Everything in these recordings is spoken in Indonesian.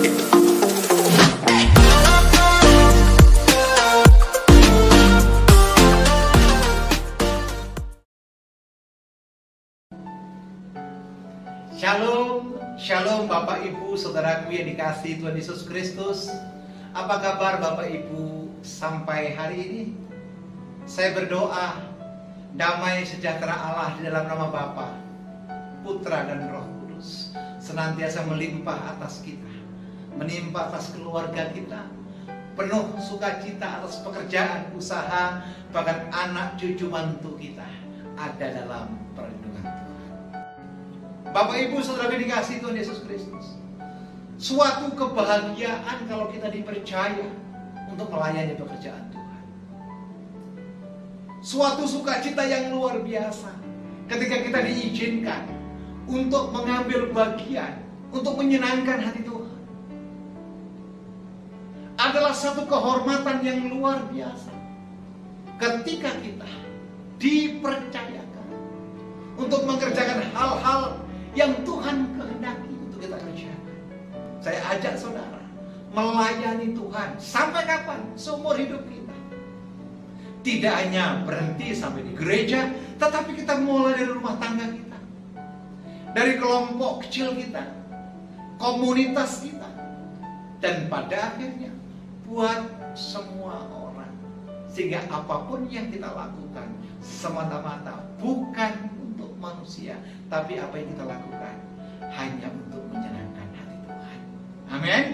Shalom, shalom Bapak Ibu, saudaraku yang dikasih Tuhan Yesus Kristus. Apa kabar Bapak Ibu sampai hari ini? Saya berdoa damai sejahtera Allah di dalam nama Bapa, Putra dan Roh Kudus senantiasa melimpah atas kita, menimpa atas keluarga kita, penuh sukacita atas pekerjaan, usaha, bahkan anak cucu mantu kita ada dalam perlindungan Tuhan. Bapak Ibu Saudara dikasih Tuhan Yesus Kristus. Suatu kebahagiaan kalau kita dipercaya untuk melayani pekerjaan Tuhan. Suatu sukacita yang luar biasa ketika kita diizinkan untuk mengambil bagian untuk menyenangkan hati Tuhan. Adalah satu kehormatan yang luar biasa ketika kita dipercayakan untuk mengerjakan hal-hal yang Tuhan kehendaki untuk kita kerjakan. Saya ajak saudara melayani Tuhan sampai kapan? Seumur hidup kita. Tidak hanya berhenti sampai di gereja, tetapi kita mulai dari rumah tangga kita. Dari kelompok kecil kita, komunitas kita. Dan pada akhirnya buat semua orang. Sehingga apa pun yang kita lakukan semata-mata bukan untuk manusia, tapi apa yang kita lakukan hanya untuk menyenangkan hati Tuhan. Amin.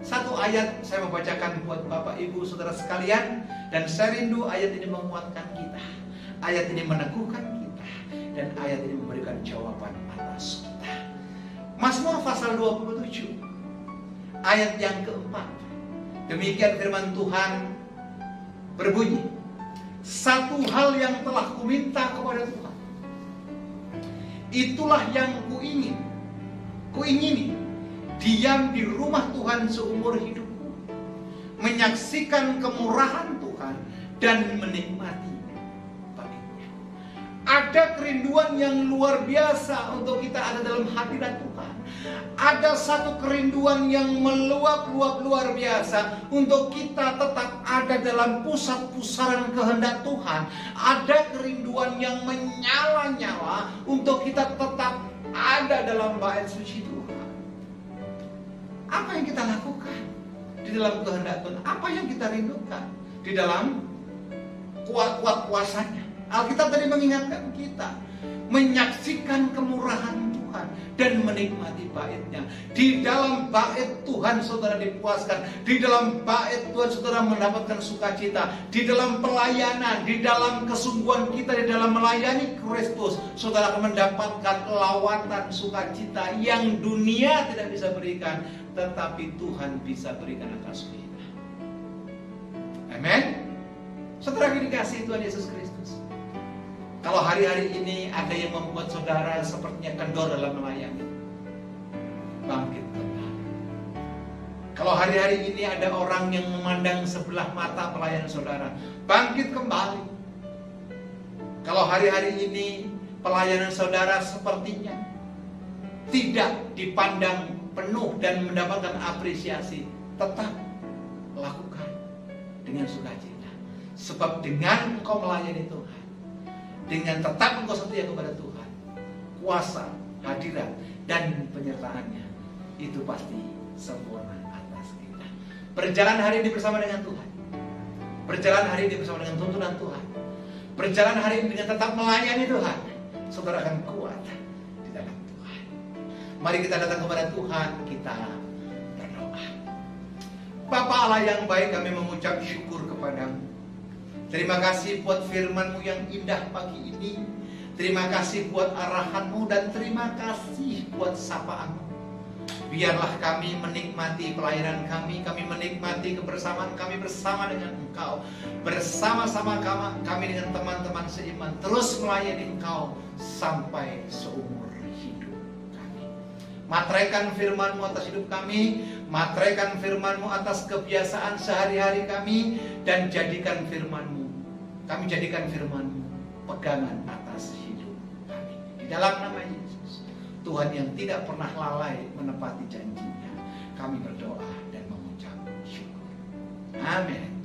Satu ayat saya membacakan buat Bapak Ibu Saudara sekalian dan saya rindu ayat ini menguatkan kita. Ayat ini meneguhkan kita dan ayat ini memberikan jawaban atas kita. Mazmur pasal 27 ayat yang keempat. Demikian firman Tuhan berbunyi, satu hal yang telah kuminta kepada Tuhan Itulah yang kuingin. Kuingini diam di rumah Tuhan seumur hidupku. Menyaksikan kemurahan Tuhan dan menikmati baginya. Ada kerinduan yang luar biasa untuk kita ada dalam hadirat Tuhan. Ada satu kerinduan yang meluap-luap luar biasa untuk kita tetap ada dalam pusat pusaran kehendak Tuhan. Ada kerinduan yang menyala-nyala untuk kita tetap ada dalam bait suci Tuhan. Apa yang kita lakukan di dalam kehendak Tuhan? Apa yang kita rindukan di dalam kuat-kuat kuasanya? Alkitab tadi mengingatkan kita menyaksikan kemurahan Tuhan dan menikmati baitnya. Di dalam bait Tuhan saudara dipuaskan. Di dalam bait Tuhan saudara mendapatkan sukacita. Di dalam pelayanan, di dalam kesungguhan kita di dalam melayani Kristus, saudara akan mendapatkan lawatan sukacita yang dunia tidak bisa berikan, tetapi Tuhan bisa berikan atas kita. Amin. Saudara dikasih Tuhan Yesus Kristus. Kalau hari-hari ini ada yang membuat saudara sepertinya kendor dalam melayani, bangkit kembali. Kalau hari-hari ini ada orang yang memandang sebelah mata pelayanan saudara, bangkit kembali. Kalau hari-hari ini pelayanan saudara sepertinya tidak dipandang penuh dan mendapatkan apresiasi, tetap lakukan dengan sukacita. Sebab dengan engkau melayani Tuhan, dengan tetap engkau setia kepada Tuhan, kuasa, hadirat, dan penyertaannya itu pasti sempurna atas kita. Berjalan hari ini bersama dengan Tuhan. Berjalan hari ini bersama dengan tuntunan Tuhan. Berjalan hari ini dengan tetap melayani Tuhan. Saudara akan kuat di dalam Tuhan. Mari kita datang kepada Tuhan, kita berdoa. Bapa Allah yang baik kami mengucap syukur kepadamu. Terima kasih buat firmanmu yang indah pagi ini. Terima kasih buat arahanmu dan terima kasih buat sapaanmu. Biarlah kami menikmati pelayanan kami, kami menikmati kebersamaan kami bersama dengan Engkau. Bersama-sama kami dengan teman-teman seiman. Terus melayani Engkau sampai seumur. Matraikan FirmanMu atas hidup kami, matraikan FirmanMu atas kebiasaan sehari-hari kami, dan jadikan FirmanMu, Kami jadikan FirmanMu pegangan atas hidup kami. Di dalam nama Yesus, Tuhan yang tidak pernah lalai menepati janjinya, kami berdoa dan mengucap syukur. Amin.